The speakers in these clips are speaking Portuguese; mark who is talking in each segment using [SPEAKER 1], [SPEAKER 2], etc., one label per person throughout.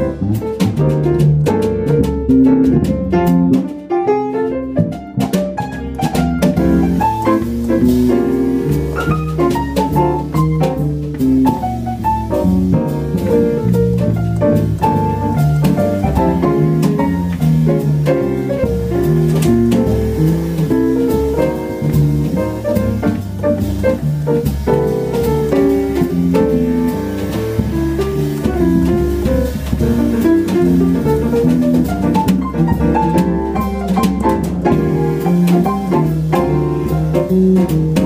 [SPEAKER 1] Thank you. thank you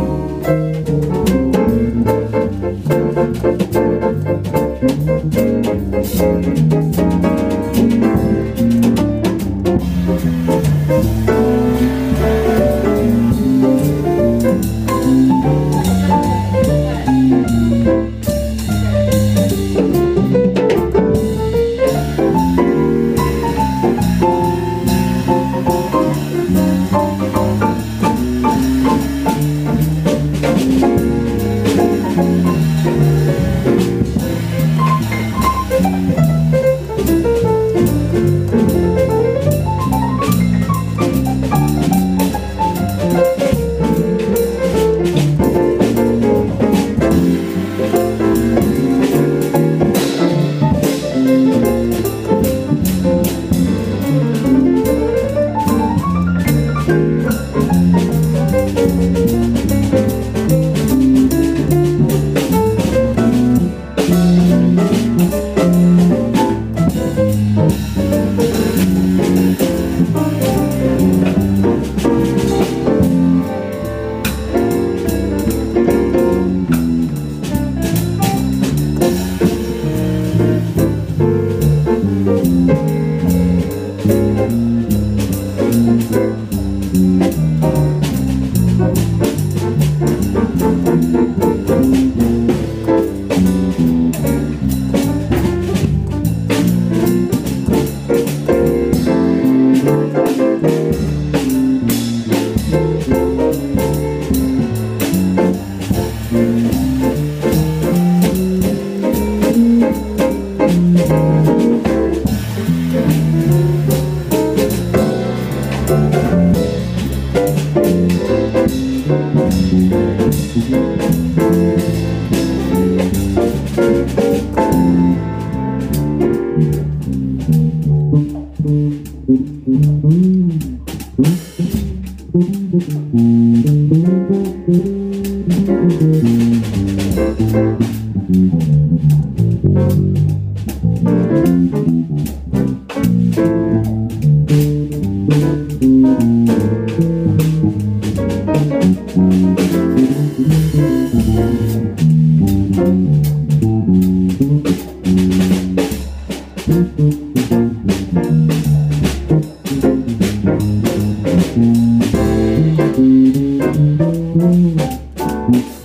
[SPEAKER 1] Thank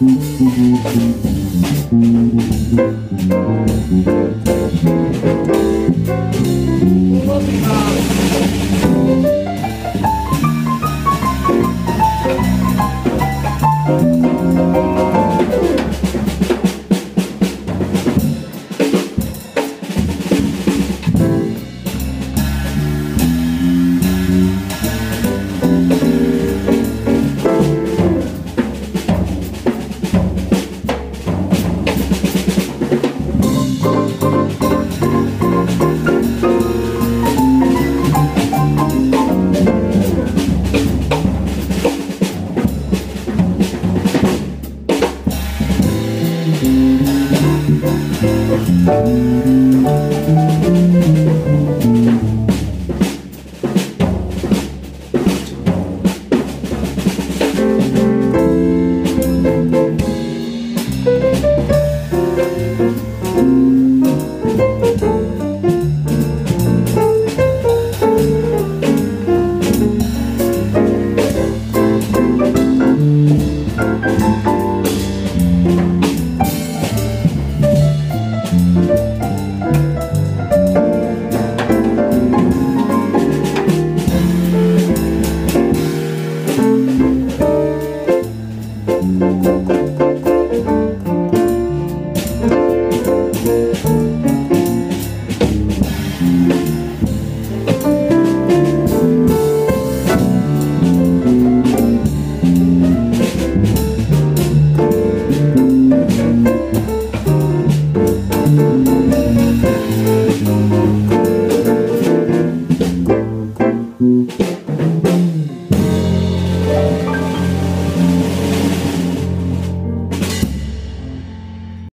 [SPEAKER 1] hum.